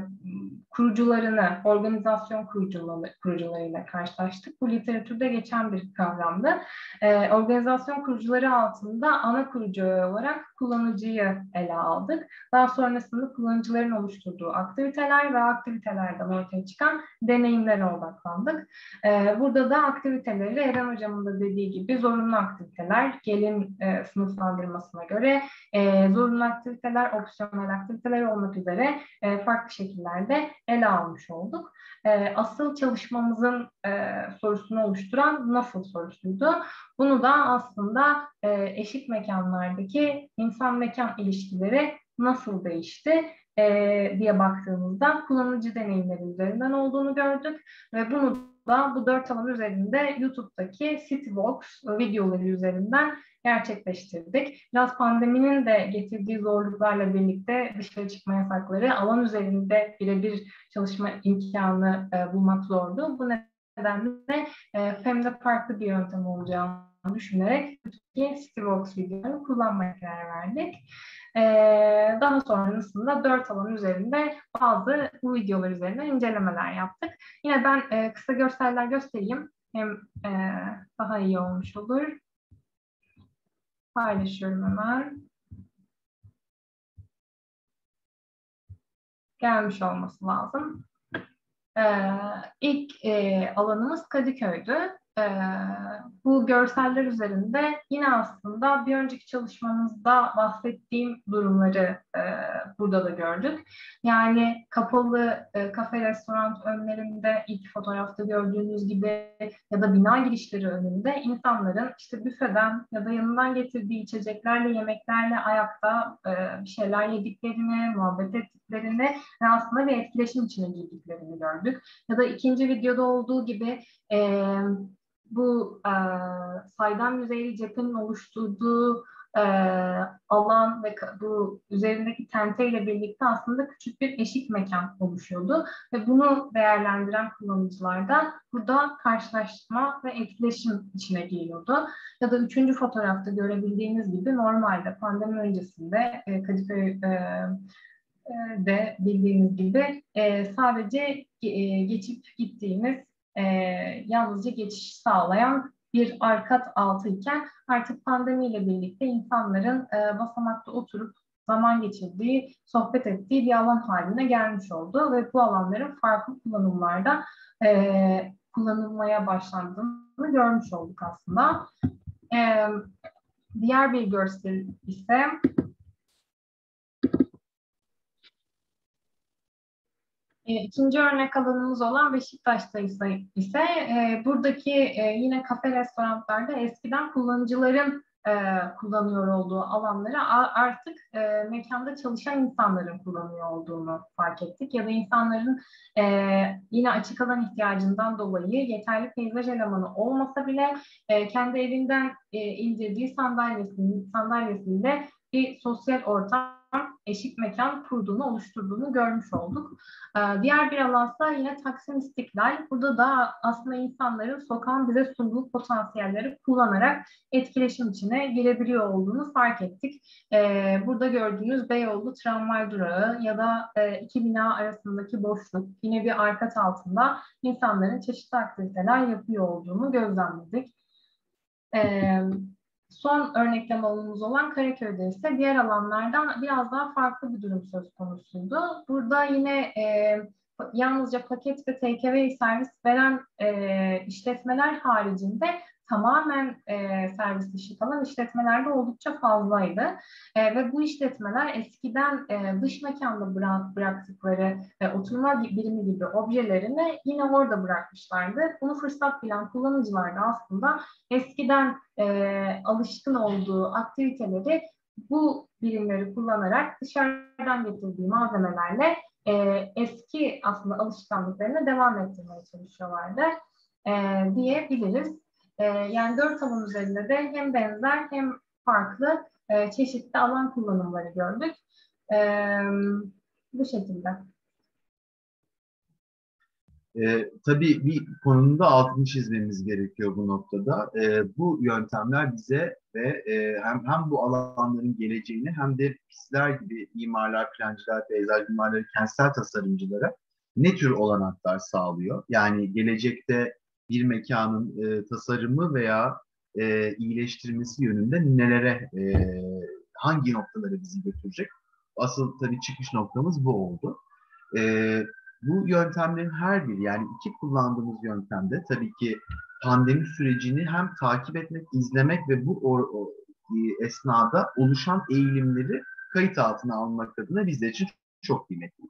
kurucularını, organizasyon kurucuları, kurucularıyla karşılaştık. Bu literatürde geçen bir kavramdı. E, organizasyon kurucuları altında ana kurucu olarak kullanıcıyı ele aldık. Daha sonrasında kullanıcıların oluşturduğu aktiviteler ve aktivitelerden ortaya çıkan deneyimlere odaklandık. E, burada da aktiviteleri Eren Hocam'ın da dediği gibi zorunlu aktiviteler, gelin e, sınıflandırmasına göre e, zorunlu aktiviteler, opsiyonel aktiviteler olmak üzere e, farklı şekillerde ele almış olduk. E, asıl çalışmamızın e, sorusunu oluşturan nasıl sorusuydu. Bunu da aslında e, eşit mekanlardaki insan-mekan ilişkileri nasıl değişti e, diye baktığımızda kullanıcı deneyimleri üzerinden olduğunu gördük ve bunu da bu dört alan üzerinde YouTube'daki Citybox videoları üzerinden gerçekleştirdik. Biraz pandeminin de getirdiği zorluklarla birlikte dışarı çıkma yasakları alan üzerinde birebir çalışma imkanı e, bulmak zordu. Bu nedenle e, FEM'de farklı bir yöntem olacağını düşünerek Citybox videolarını kullanmaya karar verdik. Ee, daha sonrasında dört alan üzerinde bazı bu videolar üzerinde incelemeler yaptık. Yine ben e, kısa görseller göstereyim. Hem e, daha iyi olmuş olur. Paylaşıyorum hemen. Gelmiş olması lazım. Ee, ilk e, alanımız Kadıköy'dü. Ee, bu görseller üzerinde yine aslında bir önceki çalışmamızda bahsettiğim durumları e, burada da gördük. Yani kapalı e, kafe restoran önlerinde ilk fotoğrafta gördüğünüz gibi ya da bina girişleri önünde insanların işte büfeden ya da yanından getirdiği içeceklerle, yemeklerle ayakta e, bir şeyler yediklerini, muhabbet ettiklerini ve aslında bir etkileşim içine girdiklerini gördük. Ya da ikinci videoda olduğu gibi e, bu e, saydam yüzeyli cephenin oluşturduğu e, alan ve bu üzerindeki tenteyle birlikte aslında küçük bir eşik mekan oluşuyordu. Ve bunu değerlendiren kullanıcılar da burada karşılaşma ve etkileşim içine giriyordu. Ya da üçüncü fotoğrafta görebildiğiniz gibi normalde pandemi öncesinde e, Kadıköy e, e de bildiğiniz gibi e, sadece e, geçip gittiğimiz e, yalnızca geçiş sağlayan bir arkat altı iken artık pandemiyle birlikte insanların e, basamakta oturup zaman geçirdiği, sohbet ettiği bir alan haline gelmiş oldu ve bu alanların farklı kullanımlarda e, kullanılmaya başlandığını görmüş olduk aslında. E, diğer bir görsel ise ikinci örnek alanımız olan Beşiktaş'ta ise, ise e, buradaki e, yine kafe restoranlarda eskiden kullanıcıların e, kullanıyor olduğu alanları artık e, mekanda çalışan insanların kullanıyor olduğunu fark ettik. Ya da insanların e, yine açık alan ihtiyacından dolayı yeterli peyzaj elemanı olmasa bile e, kendi evinden e, indirdiği sandalyesini, sandalyesinde bir sosyal ortam eşit mekan kurduğunu, oluşturduğunu görmüş olduk. Ee, diğer bir alansa yine Taksim İstiklal. Burada da aslında insanların sokağın bize sunduğu potansiyelleri kullanarak etkileşim içine girebiliyor olduğunu fark ettik. Ee, burada gördüğünüz Beyoğlu tramvay durağı ya da e, iki bina arasındaki boşluk, yine bir arka altında insanların çeşitli aktiviteler yapıyor olduğunu gözlemledik. Ee, son örneklem alanımız olan Karaköy'de ise diğer alanlardan biraz daha farklı bir durum söz konusuydu. Burada yine e, yalnızca paket ve takeaway servis veren e, işletmeler haricinde tamamen e, servis dışı kalan işletmelerde oldukça fazlaydı. E, ve bu işletmeler eskiden e, dış mekanda bırak, bıraktıkları e, oturma birimi gibi objelerini yine orada bırakmışlardı. Bunu fırsat bilen kullanıcılar da aslında eskiden e, alışkın olduğu aktiviteleri bu birimleri kullanarak dışarıdan getirdiği malzemelerle e, eski aslında alışkanlıklarına devam ettirmeye çalışıyorlardı e, diyebiliriz. E, yani dört alan üzerinde de hem benzer hem farklı e, çeşitli alan kullanımları gördük. E, bu şekilde. E, tabii bir konunun da altını çizmemiz gerekiyor bu noktada. E, bu yöntemler bize ve e, hem hem bu alanların geleceğini hem de bizler gibi mimarlar, plancılar, peyzaj mimarları, kentsel tasarımcılara ne tür olanaklar sağlıyor? Yani gelecekte bir mekanın e, tasarımı veya e, iyileştirmesi yönünde nelere, e, hangi noktaları bizi götürecek? Asıl tabii çıkış noktamız bu oldu. E, bu yöntemlerin her biri yani iki kullandığımız yöntemde tabii ki pandemi sürecini hem takip etmek, izlemek ve bu o, o, e, esnada oluşan eğilimleri kayıt altına almak adına bizler için çok kıymetli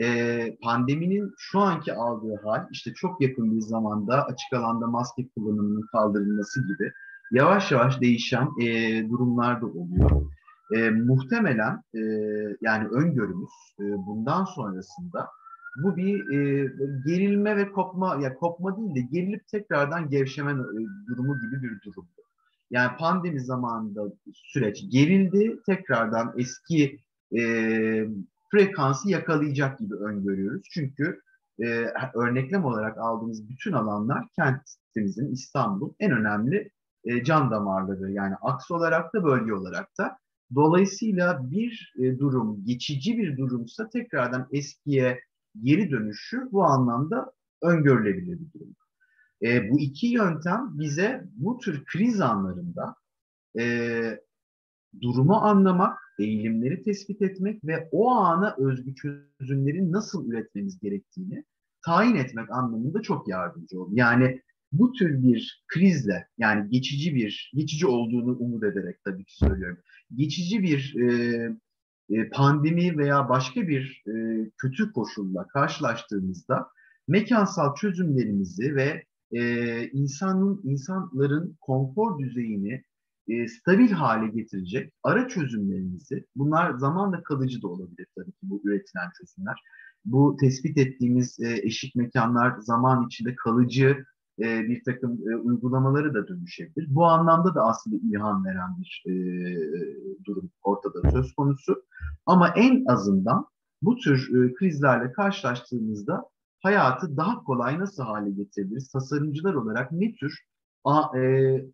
e, pandeminin şu anki aldığı hal işte çok yakın bir zamanda açık alanda maske kullanımının kaldırılması gibi yavaş yavaş değişen e, durumlar da oluyor. E, muhtemelen e, yani öngörümüz e, bundan sonrasında bu bir e, gerilme ve kopma ya kopma değil de gerilip tekrardan gevşeme durumu gibi bir durumdu. Yani pandemi zamanında süreç gerildi, tekrardan eski e, frekansı yakalayacak gibi öngörüyoruz. Çünkü e, örneklem olarak aldığımız bütün alanlar kentimizin İstanbul en önemli e, can damarları yani aks olarak da bölge olarak da. Dolayısıyla bir e, durum geçici bir durumsa tekrardan eskiye geri dönüşü bu anlamda öngörülebilir bir durum. E, bu iki yöntem bize bu tür kriz anlarında e, durumu anlamak, eğilimleri tespit etmek ve o ana özgü çözümleri nasıl üretmemiz gerektiğini tayin etmek anlamında çok yardımcı oldu. Yani bu tür bir krizle yani geçici bir, geçici olduğunu umut ederek tabii ki söylüyorum. Geçici bir e, e, pandemi veya başka bir e, kötü koşulla karşılaştığımızda mekansal çözümlerimizi ve e, insanın insanların konfor düzeyini e, stabil hale getirecek ara çözümlerimizi, bunlar zamanla kalıcı da olabilir tabii ki bu üretilen çözümler. Bu tespit ettiğimiz e, eşik mekanlar zaman içinde kalıcı e, bir takım e, uygulamaları da dönüşebilir. Bu anlamda da aslında ilham veren bir e, durum ortada söz konusu. Ama en azından bu tür e, krizlerle karşılaştığımızda hayatı daha kolay nasıl hale getirebiliriz? Tasarımcılar olarak ne tür a, e,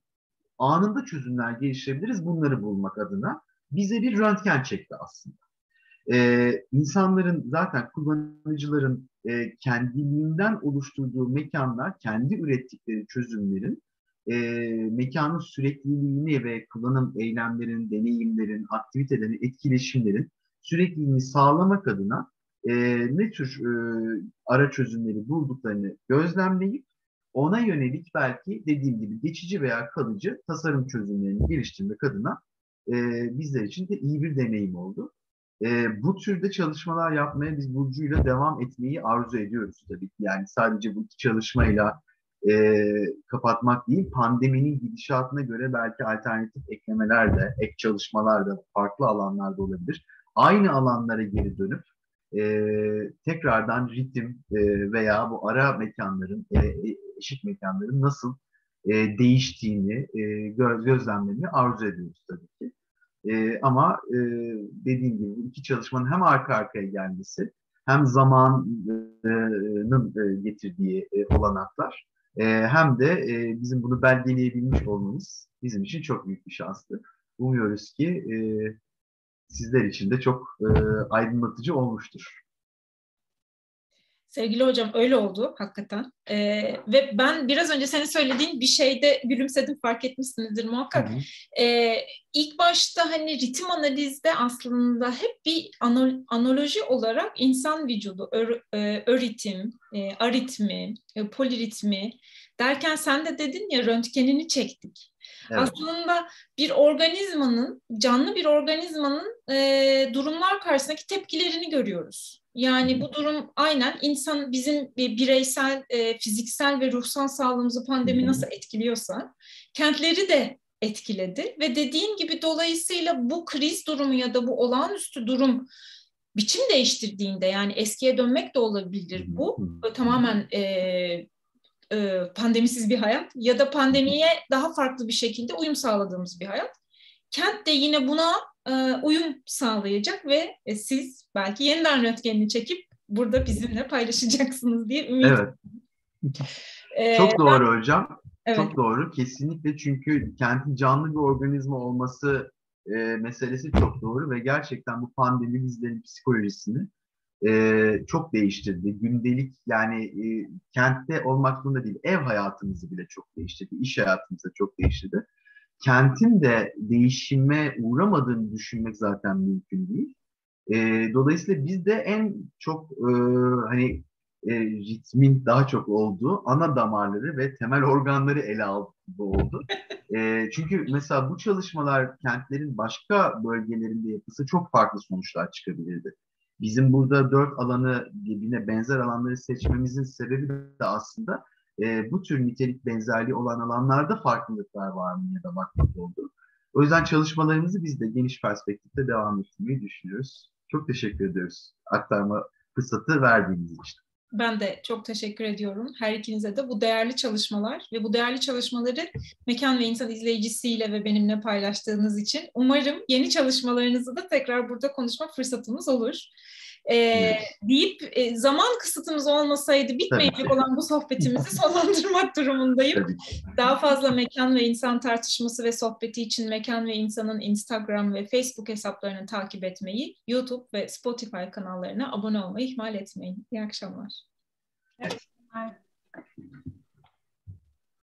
anında çözümler geliştirebiliriz bunları bulmak adına bize bir röntgen çekti aslında. Ee, insanların zaten kullanıcıların e, kendiliğinden oluşturduğu mekanlar, kendi ürettikleri çözümlerin e, mekanın sürekliliğini ve kullanım eylemlerin, deneyimlerin, aktivitelerin, etkileşimlerin sürekliliğini sağlamak adına e, ne tür e, ara çözümleri bulduklarını gözlemleyip ona yönelik belki dediğim gibi geçici veya kalıcı tasarım çözümlerini geliştirmek adına e, bizler için de iyi bir deneyim oldu. E, bu türde çalışmalar yapmaya biz Burcu'yla devam etmeyi arzu ediyoruz tabii. Yani sadece bu çalışmayla e, kapatmak değil, pandeminin gidişatına göre belki alternatif eklemeler de, ek çalışmalar da farklı alanlarda olabilir. Aynı alanlara geri dönüp e, tekrardan ritim e, veya bu ara mekanların, e, eşik mekanların nasıl e, değiştiğini e, göz, gözlemlemeyi arzu ediyoruz tabii ki. E, ama e, dediğim gibi bu iki çalışmanın hem arka arkaya gelmesi hem zamanın e, getirdiği e, olanaklar e, hem de e, bizim bunu belgeleyebilmiş olmamız bizim için çok büyük bir şanstı. Umuyoruz ki e, sizler için de çok e, aydınlatıcı olmuştur. Sevgili hocam öyle oldu hakikaten. Ee, ve ben biraz önce senin söylediğin bir şeyde gülümsedim fark etmişsinizdir muhakkak. Hı hı. Ee, ilk başta hani ritim analizde aslında hep bir analoji olarak insan vücudu, ör, e, öritim, e, aritmi, e, poliritmi derken sen de dedin ya röntgenini çektik. Evet. Aslında bir organizmanın, canlı bir organizmanın e, durumlar karşısındaki tepkilerini görüyoruz. Yani bu durum aynen insan bizim bireysel, e, fiziksel ve ruhsal sağlığımızı pandemi nasıl etkiliyorsa kentleri de etkiledi ve dediğin gibi dolayısıyla bu kriz durumu ya da bu olağanüstü durum biçim değiştirdiğinde yani eskiye dönmek de olabilir bu. Tamamen e, e, pandemisiz bir hayat ya da pandemiye daha farklı bir şekilde uyum sağladığımız bir hayat. Kent de yine buna e, uyum sağlayacak ve e, siz belki yeniden röntgenini çekip burada bizimle paylaşacaksınız diye ümit Evet. Ee, Çok doğru ben, hocam. Evet. Çok doğru. Kesinlikle çünkü kentin canlı bir organizma olması e, meselesi çok doğru ve gerçekten bu pandemi bizlerin psikolojisini e, çok değiştirdi. Gündelik yani e, kentte olmak zorunda değil, ev hayatımızı bile çok değiştirdi, iş hayatımızı çok değiştirdi. Kentin de değişime uğramadığını düşünmek zaten mümkün değil. E, dolayısıyla biz de en çok e, hani e, ritmin daha çok olduğu ana damarları ve temel organları ele aldık oldu. E, çünkü mesela bu çalışmalar kentlerin başka bölgelerinde yapısı çok farklı sonuçlar çıkabilirdi. Bizim burada dört alanı birbirine benzer alanları seçmemizin sebebi de aslında e, bu tür nitelik benzerliği olan alanlarda farklılıklar var mı ya da bakmak oldu. O yüzden çalışmalarımızı biz de geniş perspektifte devam ettirmeyi düşünüyoruz. Çok teşekkür ediyoruz aktarma fırsatı verdiğiniz için. Ben de çok teşekkür ediyorum her ikinize de bu değerli çalışmalar ve bu değerli çalışmaları Mekan ve İnsan izleyicisiyle ve benimle paylaştığınız için. Umarım yeni çalışmalarınızı da tekrar burada konuşma fırsatımız olur e, deyip e, zaman kısıtımız olmasaydı bitmeyecek olan bu sohbetimizi *laughs* sonlandırmak durumundayım. Daha fazla mekan ve insan tartışması ve sohbeti için mekan ve insanın Instagram ve Facebook hesaplarını takip etmeyi, YouTube ve Spotify kanallarına abone olmayı ihmal etmeyin. İyi akşamlar. İyi akşamlar.